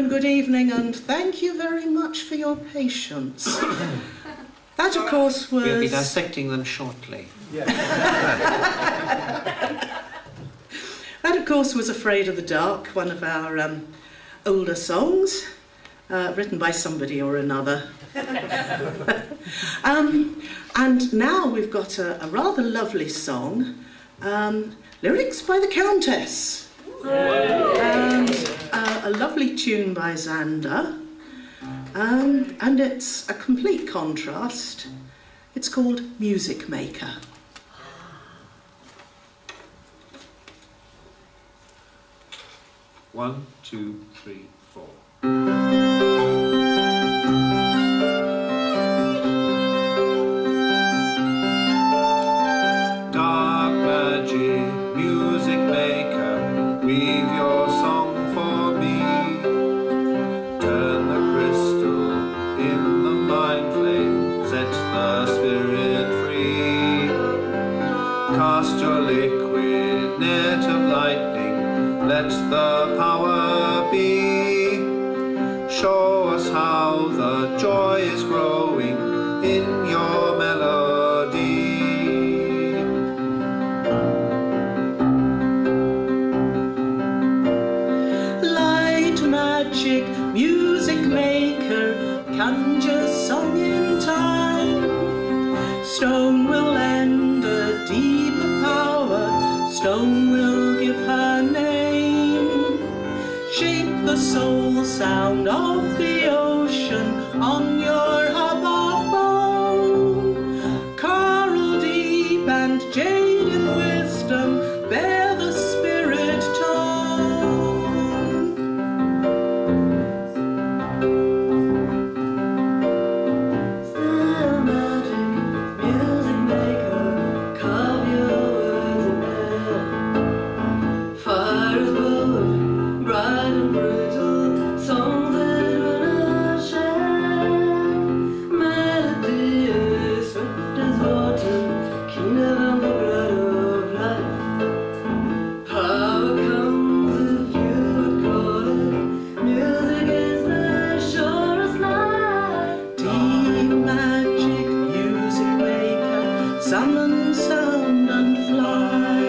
good evening, and thank you very much for your patience. That, of course, was... We'll be dissecting them shortly. that, of course, was Afraid of the Dark, one of our um, older songs, uh, written by somebody or another. um, and now we've got a, a rather lovely song, um, lyrics by the Countess, and a lovely tune by Zander, um, and it's a complete contrast. It's called Music Maker. One, two, three, four. cast your liquid net of lightning, let the power be. Show us how the joy is growing in your melody. Light magic, music maker, conjure song in time. Stone will end. the soul sound of the ocean on your sound and fly.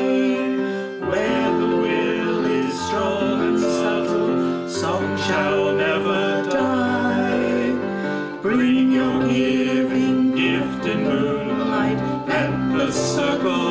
Where the will is strong and subtle, song shall never die. Bring your giving gift in moonlight, let the circle.